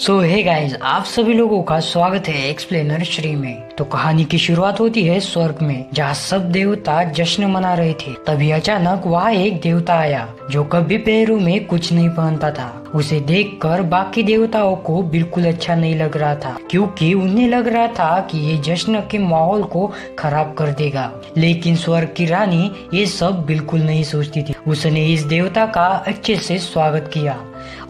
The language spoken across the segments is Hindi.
सो हे गाइस आप सभी लोगों का स्वागत है एक्सप्लेनर श्री में। तो कहानी की शुरुआत होती है स्वर्ग में, जहाँ सब देवता जश्न मना रहे थे। तभी अचानक वहाँ एक देवता आया, जो कभी पैरों में कुछ नहीं पहनता था। उसे देखकर बाकी देवताओं को बिल्कुल अच्छा नहीं लग रहा था, क्योंकि उन्हें लग रहा था कि ये जश्न के माहौल को खराब कर देगा। लेकिन स्वर्ग की रानी ये सब बिल्कुल नहीं सोचती थी। उसने इस देवता का अच्छे से स्वागत किया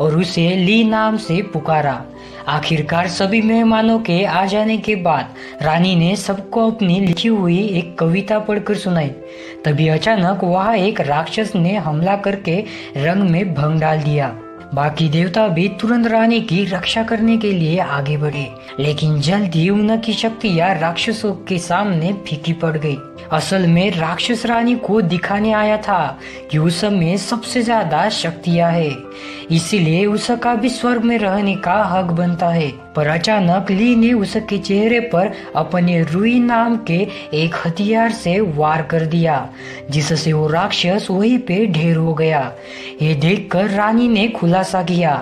और उसे ली नाम से पुकारा। आखिरकार सभी मेहमानों के आ जाने के बाद रानी ने सबको अपनी लिखी हुई एक कविता पढ़कर सुनाई। तभी अचानक वहाँ एक राक्षस ने हमला करके रंग में भंग डाल दिया। बाकी देवता भी तुरंत रानी की रक्षा करने के लिए आगे बढ़े। लेकिन जल्द ही उनकी शक्तियाँ राक्षसों के सामने फीकी पड़ गई। असल में राक्षस रानी को दिखाने आया था कि उस में सबसे ज़्यादा शक्तियाँ है। इसीलिए उसका भी स्वर्ग में रहने का हक बनता है। पर अचानक ली ने उसके चेहरे पर अपने रुई नाम के एक हथियार से वार कर दिया, जिससे वो राक्षस वहीं पे ढेर हो गया। ये देखकर रानी ने खुलासा किया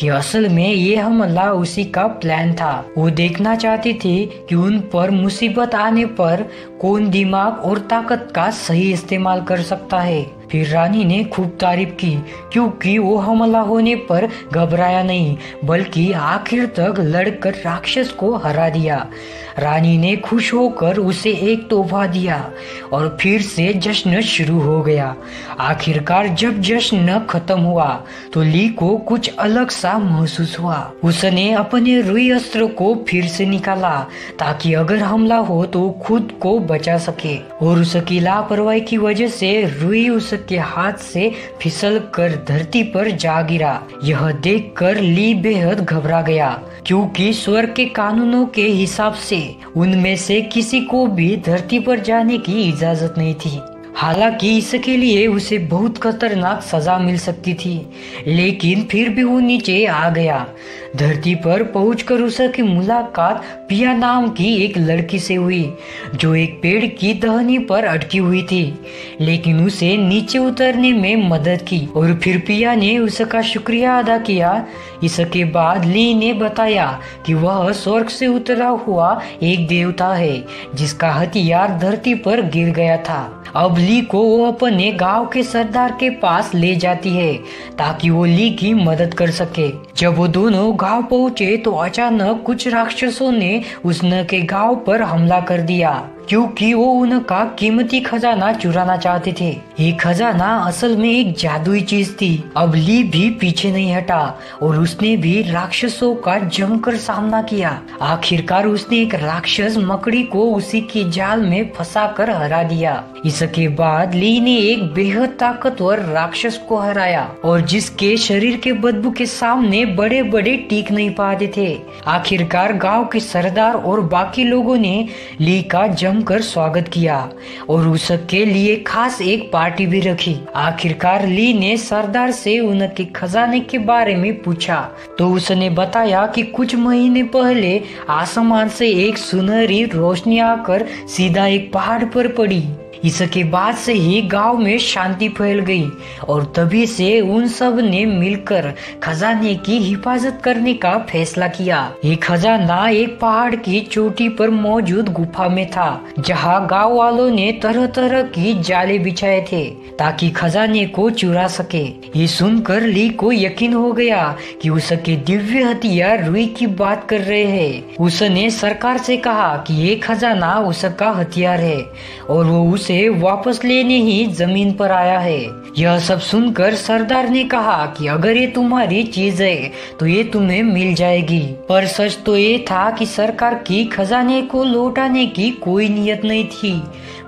कि असल में ये हमला उसी का प्लान था। वो देखना चाहती थी कि उन पर मुसीबत आने पर कौन दिमाग और ताकत का सही इस्तेमाल कर सकता है। फिर रानी ने खूब तारीफ़ की, क्योंकि वो हमला होने पर घबराया नहीं, बल्कि आखिर तक लड़कर राक्षस को हरा दिया। रानी ने खुश होकर उसे एक तोहफा दिया, और फिर से जश्न शुरू हो गया। आखिरकार जब जश्न खत्म हुआ तो ली को कुछ अलग सा महसूस हुआ। उसने अपने रुई अस्त्र को फिर से निकाला, ताकि अगर हमला हो तो खुद को बचा सके, और उसकी लापरवाही की वजह से रुई उसके हाथ से फिसल कर धरती पर जा गिरा। यह देख कर ली बेहद घबरा गया, क्योंकि स्वर्ग के कानूनों के हिसाब से उनमें से किसी को भी धरती पर जाने की इजाज़त नहीं थी। हालाँकि इसके लिए उसे बहुत खतरनाक सजा मिल सकती थी, लेकिन फिर भी वो नीचे आ गया। धरती पर पहुंचकर उसकी मुलाकात पिया नाम की एक लड़की से हुई, जो एक पेड़ की दहनी पर अटकी हुई थी। लेकिन उसे नीचे उतरने में मदद की और फिर पिया ने उसका शुक्रिया अदा किया। इसके बाद ली ने बताया कि वह स्वर्ग से उतरा हुआ एक देवता है, जिसका हथियार धरती पर गिर गया था। अब ली को वो अपने गाँव के सरदार के पास ले जाती है, ताकि वो ली की मदद कर सके। जब वो दोनों गाँव पहुँचे तो अचानक कुछ राक्षसों ने उस नर के गाँव पर हमला कर दिया। क्योंकि वो उनका कीमती खजाना चुराना चाहते थे। ये खजाना असल में एक जादुई चीज़ थी। अब ली भी पीछे नहीं हटा और उसने भी राक्षसों का जमकर सामना किया। आखिरकार उसने एक राक्षस मकड़ी को उसी की जाल में फंसा कर हरा दिया। इसके बाद ली ने एक बेहद ताकतवर राक्षस को हराया और जिसके शरीर के बदबू के सामने बड़े बड़े टीक नहीं पाते थे। आखिरकार गाँव के सरदार और बाकी लोगों ने ली का जम जमकर स्वागत किया और उसके लिए खास एक पार्टी भी रखी। आखिरकार ली ने सरदार से उनके खजाने के बारे में पूछा। तो उसने बताया कि कुछ महीने पहले आसमान से एक सुनहरी रोशनी आकर सीधा एक पहाड़ पर पड़ी। इसके बाद से ही गाँव में शांति फैल गई और तभी से उन सबने मिलकर खजाने की हिफाजत करने का फैसला किया। ये खजाना एक पहाड़ की चोटी पर मौजूद गुफा में था, जहाँ गाँव वालों ने तरह तरह की जाले बिछाए थे ताकि खजाने को चुरा सके। ये सुनकर ली को यकीन हो गया कि उसके दिव्य हथियार रुई की बात कर रहे हैं। उसने सरकार से कहा कि ये खजाना उसका हथियार है और वो उसे से वापस लेने ही ज़मीन पर आया है। यह सब सुनकर सरदार ने कहा कि अगर ये तुम्हारी चीज़ है तो ये तुम्हें मिल जाएगी। पर सच तो ये था कि सरकार की खजाने को लौटाने की कोई नियत नहीं थी,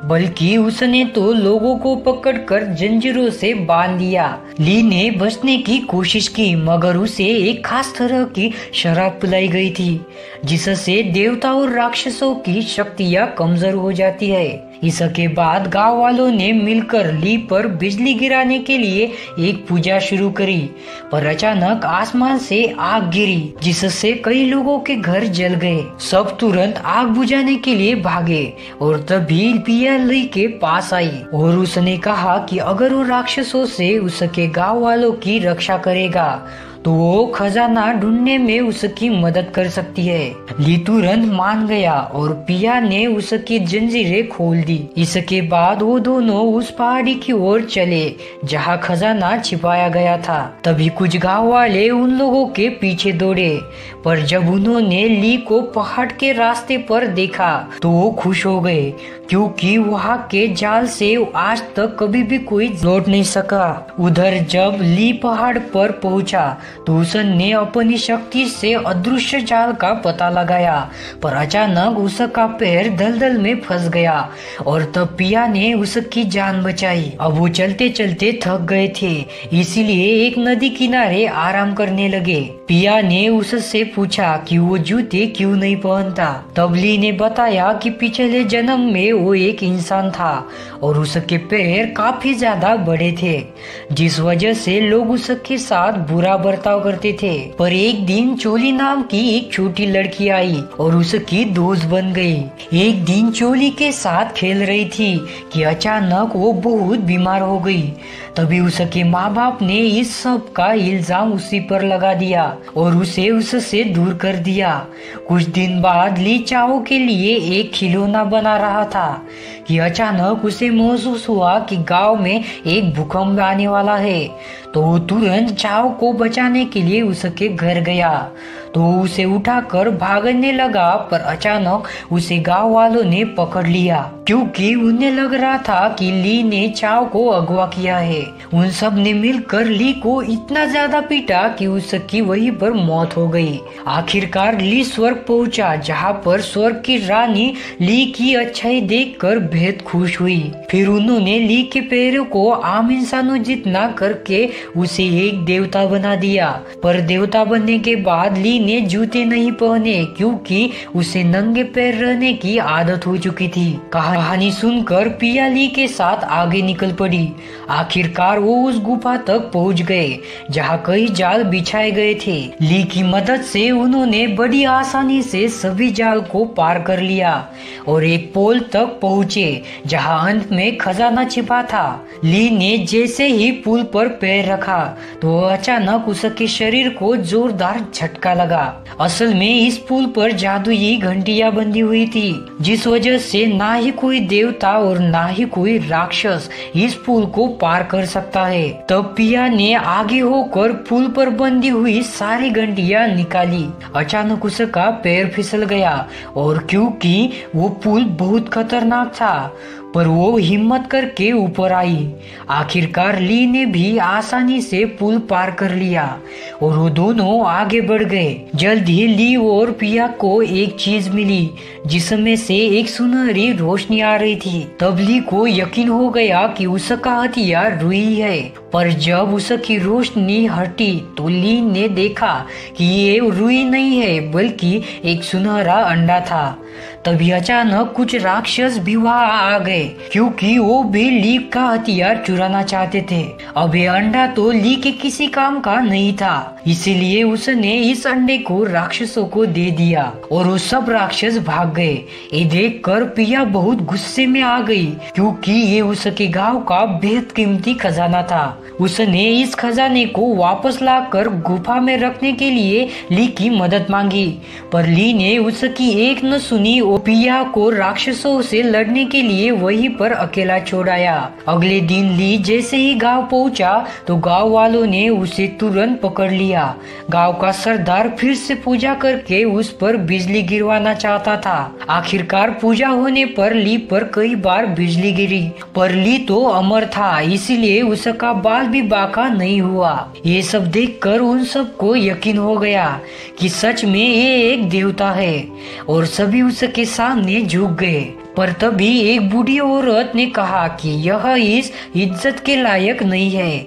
बल्कि उसने तो लोगों को पकड़कर जंजीरों से बाँध दिया ली ने बचने की कोशिश की, मगर उसे एक खास तरह की शराब पिलाई गई थी, जिससे देवता और राक्षसों की शक्तियाँ कमज़ोर हो जाती है। इसके बाद गाँव वालों ने मिलकर ली पर बिजली गिराने के लिए एक पूजा शुरू करी, पर अचानक आसमान से आग गिरी, जिससे कई लोगों के घर जल गए। सब तुरंत आग बुझाने के लिए भागे, और तभी पिया ली के पास आई, और उसने कहा कि अगर वो राक्षसों से उसके गाँव वालों की रक्षा करेगा तो वो खजाना ढूँढने में उसकी मदद कर सकती है। ली तुरंत मान गया और पिया ने उसकी जंजीरें खोल दी। इसके बाद वो दोनों उस पहाड़ी की ओर चले, जहाँ खजाना छिपाया गया था। तभी कुछ गाँव वाले उन लोगों के पीछे दौड़े, पर जब उन्होंने ली को पहाड़ के रास्ते पर देखा तो वो खुश हो गए, क्योंकि वहाँ के जाल से आज तक कभी भी कोई लौट नहीं सका। उधर जब ली पहाड़ पर पहुँचा तो ने अपनी शक्ति से अदृश्य जाल का पता लगाया, पर अचानक उसका पैर दलदल में फंस गया, और तब पिया ने उसकी जान बचाई। अब वो चलते चलते थक गए थे, इसीलिए एक नदी किनारे आराम करने लगे। पिया ने उससे पूछा कि वो जूते क्यों नहीं पहनता? तबली ने बताया कि पिछले जन्म में वो एक इंसान था और उसके पैर काफ़ी ज़्यादा बड़े थे, जिस वजह से लोग उसके साथ बुरा बर्ताव करते थे। पर एक दिन चोली नाम की एक छोटी लड़की आई और उसकी दोस्त बन गई। एक दिन चोली के साथ खेल रही थी कि अचानक वो बहुत बीमार हो गई। तभी उसके माँ बाप ने इस सब का इल्ज़ाम उसी पर लगा दिया और उसे उससे दूर कर दिया। कुछ दिन बाद ली चाओ के लिए एक खिलौना बना रहा था। कि अचानक उसे महसूस हुआ कि गाँव में एक भूकंप आने वाला है। तो तुरंत चाव को बचाने के लिए उसके घर गया। तो उसे उठाकर भागने लगा, पर अचानक उसे गाँव वालों ने पकड़ लिया। क्योंकि उन्हें लग रहा था कि ली ने चाव को अगवा किया है। उन सबने मिलकर ली को इतना ज़्यादा पीटा कि उसकी वहीं पर मौत हो गई। आखिरकार ली स्वर्ग पहुँचा, जहाँ पर स्वर्ग की रानी ली की अच्छाई देखकर बेहद खुश हुई। फिर उन्होंने ली के पैरों को आम इंसानों जितना करके उसे एक देवता बना दिया। पर देवता बनने के बाद ली ने जूते नहीं पहने, क्योंकि उसे नंगे पैर रहने की आदत हो चुकी थी। कहानी सुनकर पियाली के साथ आगे निकल पड़ी। आखिरकार वो उस गुफा तक पहुँच गए, जहाँ कई जाल बिछाए गए थे। ली की मदद से उन्होंने बड़ी आसानी से सभी जाल को पार कर लिया और एक पोल तक पहुँचे, जहाँ अंत में खजाना छिपा था। ली ने जैसे ही पुल पर पैर रखा तो अचानक उसके शरीर को जोरदार झटका लगा। असल में इस पुल पर जादुई घंटिया बंधी हुई थी, जिस वजह से ना ही कोई देवता और ना ही कोई राक्षस इस पुल को पार कर सकता है। तब पिया ने आगे होकर पुल पर बंधी हुई सारी घंटिया निकाली। अचानक उसका पैर फिसल गया और क्योंकि वो पुल बहुत खतरनाक था, पर वो हिम्मत करके ऊपर आई। आखिरकार ली ने भी आसानी से पुल पार कर लिया और वो दोनों आगे बढ़ गए। जल्द ही ली और पिया को एक चीज़ मिली, जिसमें से एक सुनहरी रोशनी आ रही थी। तब ली को यकीन हो गया कि उसका हथियार रुई है। पर जब उसकी रोशनी हटी तो ली ने देखा कि ये रुई नहीं है, बल्कि एक सुनहरा अंडा था। तभी अचानक कुछ राक्षस भी वहाँ आ गए, क्योंकि वो भी ली का हथियार चुराना चाहते थे। अब ये अंडा तो ली के किसी काम का नहीं था, इसीलिए उसने इस अंडे को राक्षसों को दे दिया और वो सब राक्षस भाग गए। ये देख कर पिया बहुत गुस्से में आ गई, क्योंकि ये उसके गाँव का बेहद कीमती खजाना था। उसने इस खजाने को वापस लाकर गुफा में रखने के लिए ली की मदद मांगी, पर ली ने उसकी एक न सुनी और पिया को राक्षसों से लड़ने के लिए वहीं पर अकेला छोड़ाया। अगले दिन ली जैसे ही गाँव पहुँचा तो गाँव वालों ने उसे तुरंत पकड़ लिया। गाँव का सरदार फिर से पूजा करके उस पर बिजली गिरवाना चाहता था। आखिरकार पूजा होने पर ली पर कई बार बिजली गिरी। पर ली तो अमर था, इसीलिए उसका बाल भी बाका नहीं हुआ। ये सब देखकर उन सबको यकीन हो गया कि सच में ये एक देवता है, और सभी उसके सामने झुक गए। पर तभी एक बूढ़ी औरत ने कहा कि यह इस इज़्ज़त के लायक नहीं है,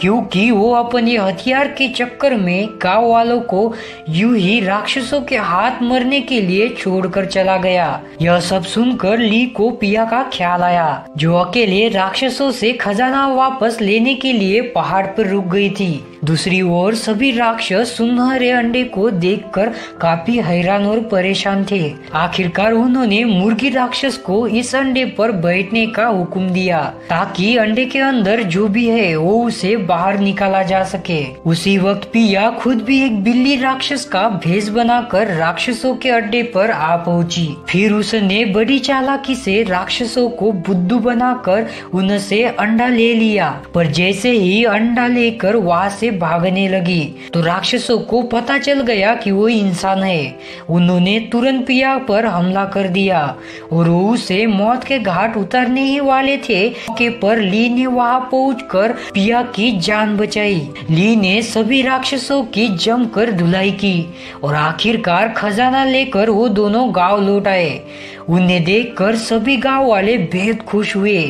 क्योंकि वो अपने हथियार के चक्कर में गाँव वालों को यूँ ही राक्षसों के हाथ मरने के लिए छोड़कर चला गया। यह सब सुनकर ली को पिया का ख्याल आया, जो अकेले राक्षसों से खजाना वापस लेने के लिए पहाड़ पर रुक गई थी। दूसरी ओर सभी राक्षस सुनहरे अंडे को देखकर काफ़ी हैरान और परेशान थे। आखिरकार उन्होंने मुर्गी राक्षस राक्षस को इस अंडे पर बैठने का हुक्म दिया, ताकि अंडे के अंदर जो भी है, वो उसे बाहर निकाला जा सके। उसी वक्त पिया खुद भी एक बिल्ली राक्षस का भेष बनाकर राक्षसों के अड्डे पर आ पहुँची। फिर उसने बड़ी चालाकी से राक्षसों को बुद्धू बनाकर उनसे अंडा ले लिया। पर जैसे ही अंडा लेकर वहाँ से भागने लगी तो राक्षसों को पता चल गया कि वो इंसान है। उन्होंने तुरंत पिया पर हमला कर दिया, और वो उसे मौत के घाट उतरने ही वाले थे। के पर ली ने वहाँ पहुंचकर पिया की जान बचाई। ली ने सभी राक्षसों की जमकर धुलाई की और आखिरकार खजाना लेकर वो दोनों गाँव लौट आए। उन्हें देखकर सभी गाँव वाले बेहद खुश हुए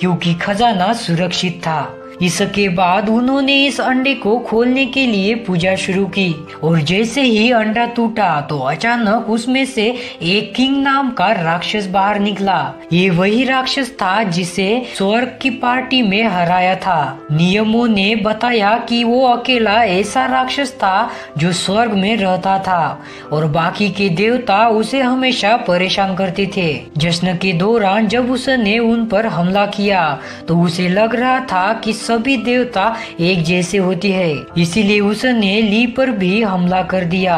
क्योंकि खजाना सुरक्षित था। इसके बाद उन्होंने इस अंडे को खोलने के लिए पूजा शुरू की। और जैसे ही अंडा टूटा तो अचानक उसमें से एक किंग नाम का राक्षस बाहर निकला। ये वही राक्षस था जिसे स्वर्ग की पार्टी में हराया था। नियमों ने बताया कि वो अकेला ऐसा राक्षस था जो स्वर्ग में रहता था, और बाकी के देवता उसे हमेशा परेशान करते थे। जश्न के दौरान जब उसने उन पर हमला किया तो उसे लग रहा था कि सभी देवता एक जैसे होती है। इसीलिए उसने ली पर भी हमला कर दिया।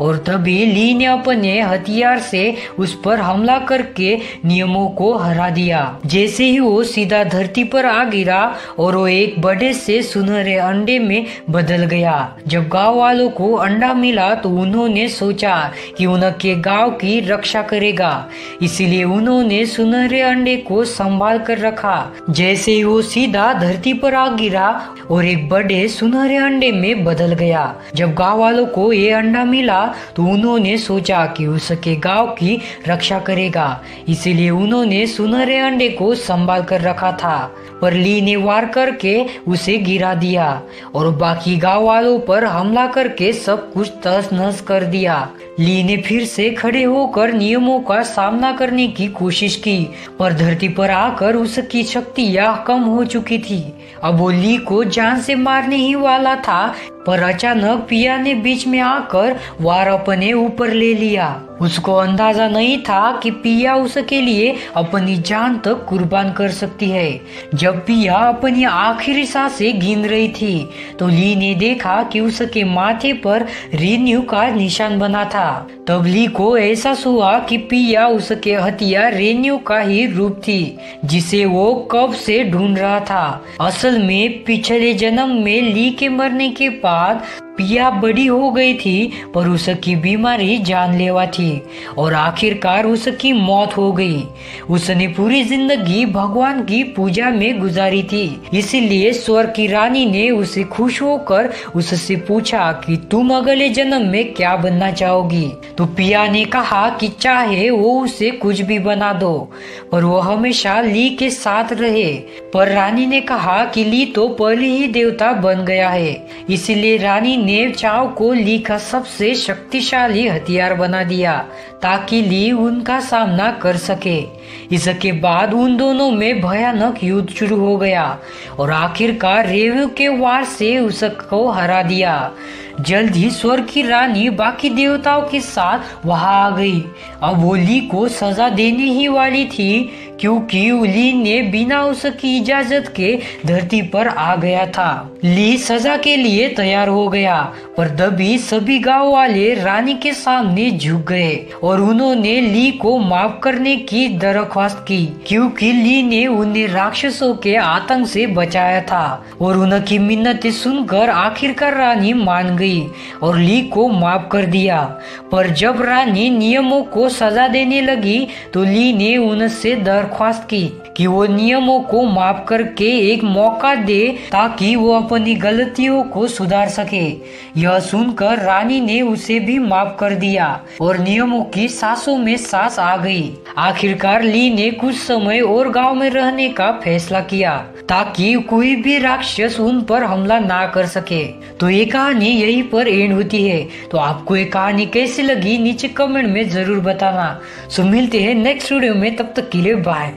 और तभी ली ने अपने हथियार से उस पर हमला करके नियमों को हरा दिया। जैसे ही वो सीधा धरती पर आ गिरा और वो एक बड़े से सुनहरे अंडे में बदल गया। जब गाँव वालों को अंडा मिला तो उन्होंने सोचा कि उनके गाँव की रक्षा करेगा। इसीलिए उन्होंने सुनहरे अंडे को संभाल कर रखा। जैसे ही वो सीधा धरती पर आ गिरा और एक बड़े सुनहरे अंडे में बदल गया। जब गाँव वालों को ये अंडा मिला तो उन्होंने सोचा कि उसके गाँव की रक्षा करेगा। इसीलिए उन्होंने सुनहरे अंडे को संभाल कर रखा था। पर ली ने वार करके उसे गिरा दिया और बाकी गाँव वालों पर हमला करके सब कुछ तस नस कर दिया। ली ने फिर से खड़े होकर नियमों का सामना करने की कोशिश की, पर धरती पर आकर उसकी शक्तियाँ कम हो चुकी थी। अब वो ली को जान से मारने ही वाला था पर अचानक पिया ने बीच में आकर वार अपने ऊपर ले लिया। उसको अंदाज़ा नहीं था कि पिया उसके लिए अपनी जान तक कुर्बान कर सकती है। जब पिया अपनी आखिरी साँसें गिन रही थी तो ली ने देखा कि उसके माथे पर रिन्यू का निशान बना था। तब ली को एहसास हुआ कि पिया उसके हथियार रेन्यू का ही रूप थी, जिसे वो कब से ढूंढ रहा था। असल में पिछले जन्म में ली के मरने के बाद बाद पिया बड़ी हो गई थी, पर उसकी बीमारी जानलेवा थी, और आखिरकार उसकी मौत हो गई। उसने पूरी ज़िंदगी भगवान की पूजा में गुजारी थी, इसीलिए स्वर की रानी ने उसे खुश होकर उससे पूछा कि तुम अगले जन्म में क्या बनना चाहोगी? तो पिया ने कहा कि चाहे वो उसे कुछ भी बना दो, पर वो हमेशा ली के साथ रहे। पर रानी ने कहा कि ली तो पहले ही देवता बन गया है, इसीलिए रानी ने चाव को ली का सबसे शक्तिशाली हथियार बना दिया, ताकि ली उनका सामना कर सके। इसके बाद उन दोनों में भयानक युद्ध शुरू हो गया, और आखिरकार रेवु के वार से उसको हरा दिया। जल्द ही स्वर्ग की रानी बाकी देवताओं के साथ वहाँ आ गई। अब वो ली को सजा देने ही वाली थी, क्योंकि ली ने बिना उसकी इजाज़त के धरती पर आ गया था। ली सजा के लिए तैयार हो गया, पर तभी सभी गाँव वाले रानी के सामने झुक गए, और उन्होंने ली को माफ़ करने की दरख्वास्त की, क्योंकि ली ने उन्हें राक्षसों के आतंक से बचाया था, और उनकी मिन्नतें सुनकर आखिरकार रानी मान गई। और ली को माफ़ कर दिया। पर जब रानी नियमों को सजा देने लगी तो ली ने उनसे दरख्वास्त की। कि वो नियमों को माफ़ करके एक मौका दे ताकि वो अपनी गलतियों को सुधार सके। यह सुनकर रानी ने उसे भी माफ़ कर दिया और नियमों की सांसों में सांस आ गई। आखिरकार ली ने कुछ समय और गाँव में रहने का फैसला किया ताकि कोई भी राक्षस उन पर हमला ना कर सके। तो ये कहानी यहीं पर एंड होती है। तो आपको ये कहानी कैसी लगी नीचे कमेंट में ज़रूर बताना। सो मिलते हैं नेक्स्ट वीडियो में, तब तक के लिए बाय